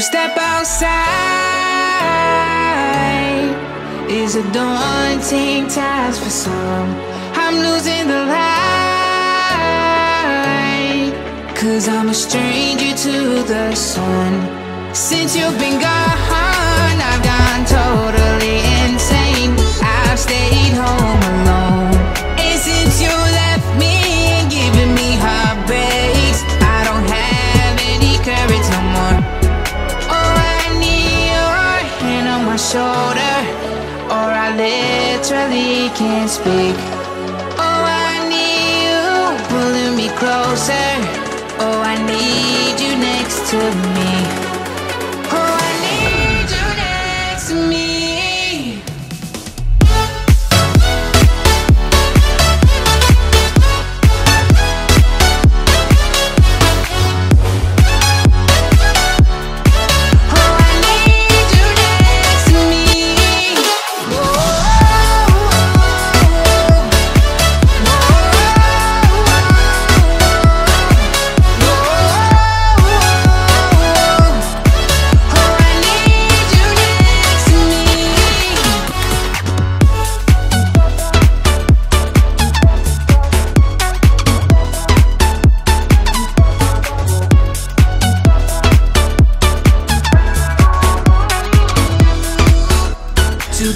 side is a daunting task for some. I'm losing the light, cause I'm a stranger to the sun. Since you've been gone, I've gone totally shoulder, or I literally can't speak. Oh, I need you pulling me closer. Oh, I need you next to me.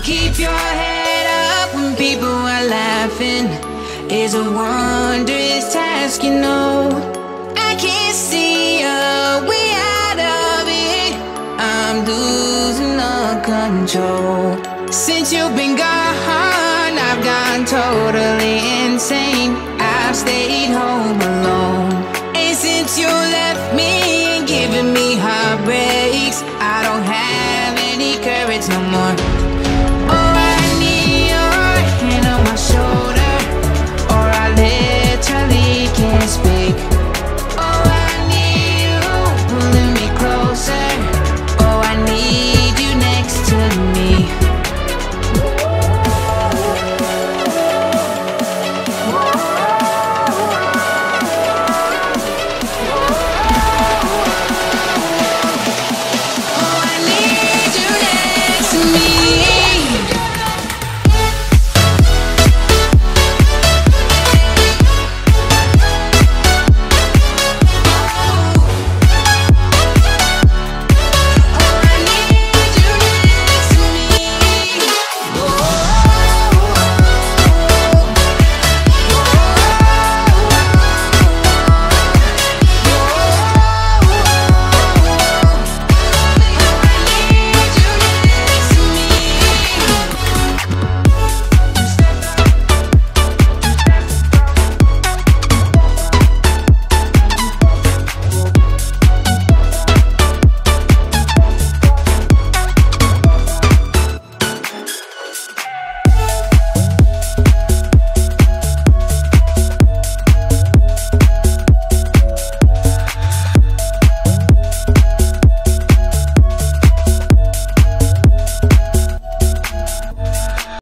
keep your head up when people are laughing is a wondrous task, you know. I can't see a way out of it. I'm losing all control. Since you've been gone, I've gone totally insane. I've stayed home alone. And since you left me and given me heartbreaks, I don't have any courage no more.